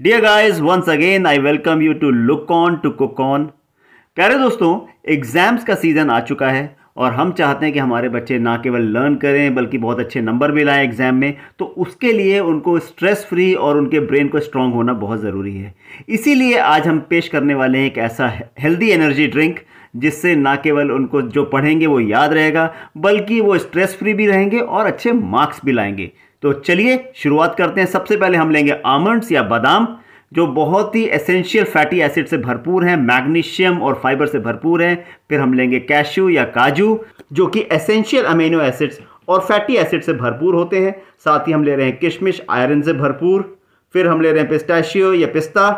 Dear guys once again I welcome you to look on to cook on प्यारे दोस्तों exams का season आ चुका है और हम चाहते हैं कि हमारे बच्चे ना केवल लर्न करें, बल्कि बहुत अच्छे नंबर भी लाएँ एग्ज़ाम में। तो उसके लिए उनको स्ट्रेस फ्री और उनके ब्रेन को स्ट्रांग होना बहुत ज़रूरी है। इसीलिए आज हम पेश करने वाले हैं एक ऐसा हेल्दी एनर्जी ड्रिंक जिससे ना केवल उनको जो पढ़ेंगे वो याद रहेगा, बल्कि वो स्ट्रेस फ्री भी रहेंगे और अच्छे मार्क्स भी लाएँगे। तो चलिए शुरुआत करते हैं। सबसे पहले हम लेंगे आमंड्स या बादाम, जो बहुत ही एसेंशियल फैटी एसिड से भरपूर हैं मैग्नीशियम और फाइबर से भरपूर हैं। फिर हम लेंगे कैशू या काजू, जो कि एसेंशियल अमीनो एसिड्स और फैटी एसिड से भरपूर होते हैं। साथ ही हम ले रहे हैं किशमिश आयरन से भरपूर। फिर हम ले रहे हैं पिस्टाशियो या पिस्ता।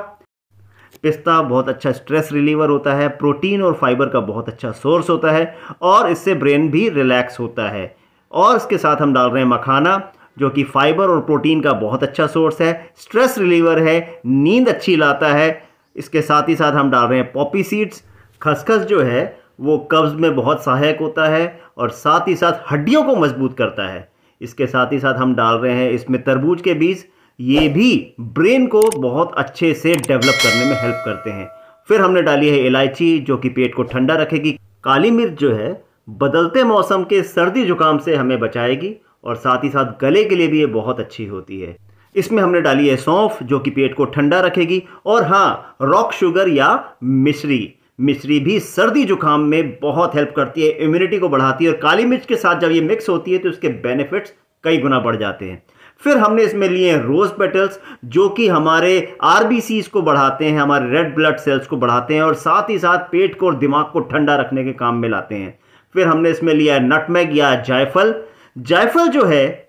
पिस्ता बहुत अच्छा स्ट्रेस रिलीवर होता है प्रोटीन और फाइबर का बहुत अच्छा सोर्स होता है और इससे ब्रेन भी रिलैक्स होता है। और इसके साथ हम डाल रहे हैं मखाना जो कि फाइबर और प्रोटीन का बहुत अच्छा सोर्स है। स्ट्रेस रिलीवर है, नींद अच्छी लाता है। इसके साथ ही साथ हम डाल रहे हैं पॉपी सीड्स। खसखस जो है, वो कब्ज़ में बहुत सहायक होता है और साथ ही साथ हड्डियों को मज़बूत करता है। इसके साथ ही साथ हम डाल रहे हैं इसमें तरबूज के बीज। ये भी ब्रेन को बहुत अच्छे से डेवलप करने में हेल्प करते हैं। फिर हमने डाली है इलायची, जो कि पेट को ठंडा रखेगी। काली मिर्च जो है, बदलते मौसम के सर्दी जुकाम से हमें बचाएगी। और साथ ही साथ गले के लिए भी ये बहुत अच्छी होती है। इसमें हमने डाली है सौंफ, जो कि पेट को ठंडा रखेगी, और हाँ रॉक शुगर या मिश्री। मिश्री भी सर्दी जुकाम में बहुत हेल्प करती है इम्यूनिटी को बढ़ाती है, और काली मिर्च के साथ जब ये मिक्स होती है तो उसके बेनिफिट्स कई गुना बढ़ जाते हैं। फिर हमने इसमें लिए हैं रोज पेटल्स जो कि हमारे आरबीसी को बढ़ाते हैं, हमारे रेड ब्लड सेल्स को बढ़ाते हैं, और साथ ही साथ पेट को और दिमाग को ठंडा रखने के काम में लाते हैं। फिर हमने इसमें लिया है नटमेग या जायफल जायफल जो है,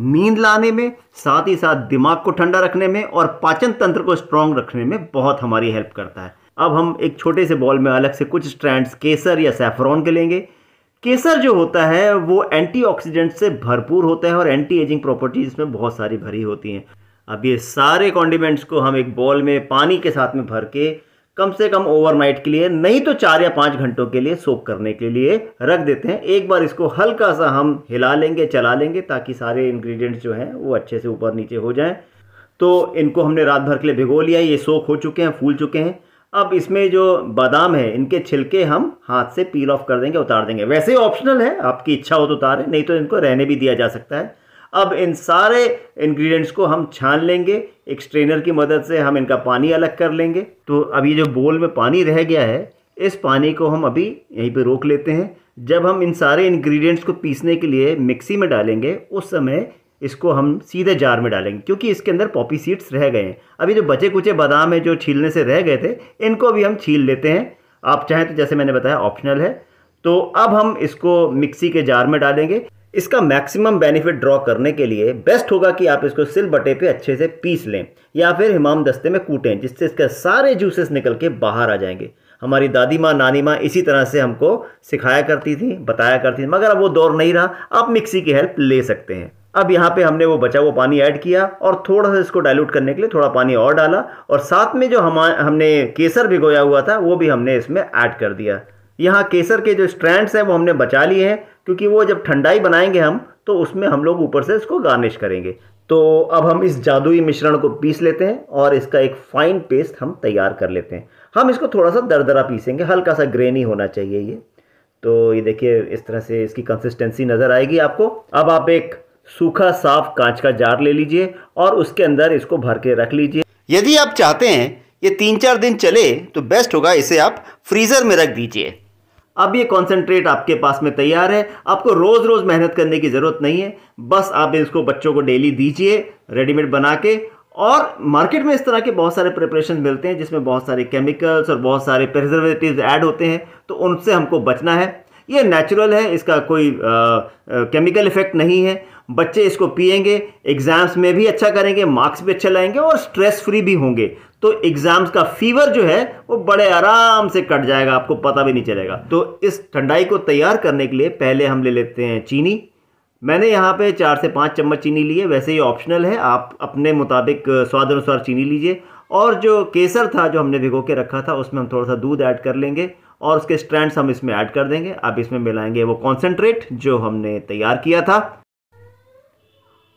नींद लाने में, साथ ही साथ दिमाग को ठंडा रखने में और पाचन तंत्र को स्ट्रांग रखने में बहुत हमारी हेल्प करता है। अब हम एक छोटे से बॉल में अलग से कुछ स्ट्रैंड्स केसर या सैफरॉन के लेंगे। केसर जो होता है, वो एंटीऑक्सीडेंट से भरपूर होता है और एंटी एजिंग प्रॉपर्टीज़ इसमें बहुत सारी भरी होती हैं। अब ये सारे कॉन्डिमेंट्स को हम एक बॉल में पानी के साथ में भर के कम से कम ओवरनाइट के लिए, नहीं तो चार या पाँच घंटों के लिए सोप करने के लिए रख देते हैं। एक बार इसको हल्का सा हम हिला लेंगे, चला लेंगे, ताकि सारे इंग्रेडिएंट्स जो हैं, वो अच्छे से ऊपर नीचे हो जाएँ। तो इनको हमने रात भर के लिए भिगो लिया, ये सोख हो चुके हैं, फूल चुके हैं। अब इसमें जो बादाम है, इनके छिलके हम हाथ से पील ऑफ़ कर देंगे, उतार देंगे। वैसे ऑप्शनल है, आपकी इच्छा हो तो उतारें, नहीं तो इनको रहने भी दिया जा सकता है। अब इन सारे इंग्रेडिएंट्स को हम छान लेंगे। एक स्ट्रेनर की मदद से हम इनका पानी अलग कर लेंगे। तो अभी जो बोल में पानी रह गया है, इस पानी को हम अभी यहीं पे रोक लेते हैं। जब हम इन सारे इंग्रेडिएंट्स को पीसने के लिए मिक्सी में डालेंगे, उस समय इसको हम सीधे जार में डालेंगे, क्योंकि इसके अंदर पॉपी सीड्स रह गए हैं। अभी जो बचे कुचे बादाम है जो छीलने से रह गए थे, इनको भी हम छील लेते हैं। आप चाहें तो जैसे मैंने बताया ऑप्शनल है। तो अब हम इसको मिक्सी के जार में डालेंगे। इसका मैक्सिमम बेनिफिट ड्रॉ करने के लिए बेस्ट होगा कि आप इसको सिल बटे पे अच्छे से पीस लें, या फिर हिमाम दस्ते में कूटें, जिससे इसके सारे जूसेस निकल के बाहर आ जाएँगे। हमारी दादी माँ, नानी माँ इसी तरह से हमको सिखाया करती थी, बताया करती थी, मगर अब वो दौर नहीं रहा, आप मिक्सी की हेल्प ले सकते हैं। अब यहाँ पे हमने वो बचा हुआ पानी ऐड किया और थोड़ा सा इसको डाइल्यूट करने के लिए थोड़ा पानी और डाला, और साथ में जो हम, हमने केसर भिगोया हुआ था, वो भी हमने इसमें ऐड कर दिया। यहाँ केसर के जो स्ट्रैंड्स हैं वो हमने बचा लिए हैं, क्योंकि वो जब ठंडाई बनाएँगे हम तो उसमें हम लोग ऊपर से इसको गार्निश करेंगे। तो अब हम इस जादुई मिश्रण को पीस लेते हैं और इसका एक फाइन पेस्ट हम तैयार कर लेते हैं। हम इसको थोड़ा सा दरदरा पीसेंगे हल्का सा ग्रेनी होना चाहिए ये। तो ये देखिए, इस तरह से इसकी कंसिस्टेंसी नज़र आएगी आपको। अब आप एक सूखा, साफ़ कांच का जार ले लीजिए और उसके अंदर इसको भर के रख लीजिए। यदि आप चाहते हैं ये तीन चार दिन चले तो बेस्ट होगा इसे आप फ्रीज़र में रख दीजिए। अब ये कॉन्सेंट्रेट आपके पास में तैयार है। आपको रोज़ रोज़ मेहनत करने की ज़रूरत नहीं है। बस आप इसको बच्चों को डेली दीजिए रेडीमेड बना के। और मार्केट में इस तरह के बहुत सारे प्रिपरेशन मिलते हैं, जिसमें बहुत सारे केमिकल्स और बहुत सारे प्रिजर्वेटिव ऐड होते हैं तो उनसे हमको बचना है। ये नेचुरल है, इसका कोई केमिकल इफ़ेक्ट नहीं है। बच्चे इसको पिएँगे एग्ज़ाम्स में भी अच्छा करेंगे मार्क्स भी अच्छा लाएँगे और स्ट्रेस फ्री भी होंगे। तो एग्ज़ाम्स का फीवर जो है, वो बड़े आराम से कट जाएगा, आपको पता भी नहीं चलेगा। तो इस ठंडाई को तैयार करने के लिए पहले हम ले लेते हैं चीनी। मैंने यहाँ पे चार से पाँच चम्मच चीनी ली है, वैसे ही ऑप्शनल है, आप अपने मुताबिक स्वाद अनुसार चीनी लीजिए। और जो केसर था, जो हमने भिगो के रखा था, उसमें हम थोड़ा सा दूध ऐड कर लेंगे और उसके स्ट्रैंड्स हम इसमें ऐड कर देंगे। अब इसमें मिलाएँगे वो कॉन्सेंट्रेट जो हमने तैयार किया था।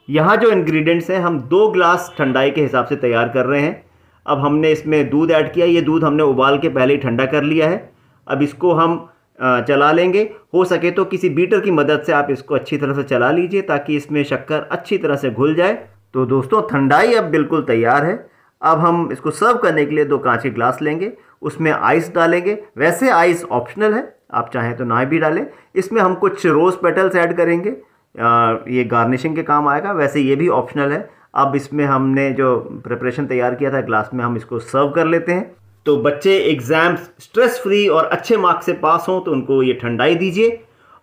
यहाँ जो इंग्रेडिएंट्स हैं, हम दो ग्लास ठंडाई के हिसाब से तैयार कर रहे हैं। अब हमने इसमें दूध ऐड किया, ये दूध हमने उबाल के पहले ही ठंडा कर लिया है। अब इसको हम चला लेंगे। हो सके तो किसी बीटर की मदद से आप इसको अच्छी तरह से चला लीजिए, ताकि इसमें शक्कर अच्छी तरह से घुल जाए। तो दोस्तों, ठंडाई अब बिल्कुल तैयार है। अब हम इसको सर्व करने के लिए दो कांच के ग्लास लेंगे। उसमें आइस डालेंगे। वैसे आइस ऑप्शनल है, आप चाहें तो ना भी डालें। इसमें हम कुछ रोज़ पेटल्स ऐड करेंगे। ये गार्निशिंग के काम आएगा, वैसे ये भी ऑप्शनल है। अब इसमें हमने जो प्रिपरेशन तैयार किया था ग्लास में हम इसको सर्व कर लेते हैं। तो बच्चे एग्ज़ाम्स स्ट्रेस फ्री और अच्छे मार्क्स से पास हों तो उनको ये ठंडाई दीजिए।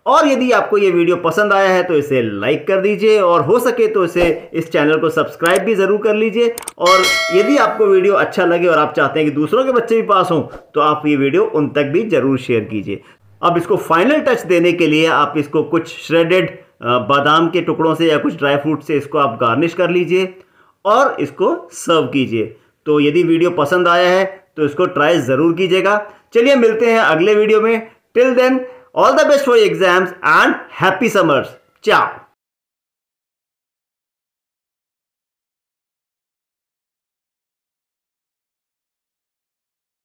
और यदि आपको ये वीडियो पसंद आया है तो इसे लाइक कर दीजिए। और हो सके तो इसे इस चैनल को सब्सक्राइब भी ज़रूर कर लीजिए। और यदि आपको वीडियो अच्छा लगे और आप चाहते हैं कि दूसरों के बच्चे भी पास हों तो आप ये वीडियो उन तक भी ज़रूर शेयर कीजिए। अब इसको फाइनल टच देने के लिए आप इसको कुछ श्रेडेड बादाम के टुकड़ों से या कुछ ड्राई फ्रूट से इसको आप गार्निश कर लीजिए और इसको सर्व कीजिए। तो यदि वीडियो पसंद आया है तो इसको ट्राई ज़रूर कीजिएगा। चलिए मिलते हैं अगले वीडियो में। Till then all the best for exams and happy summers ciao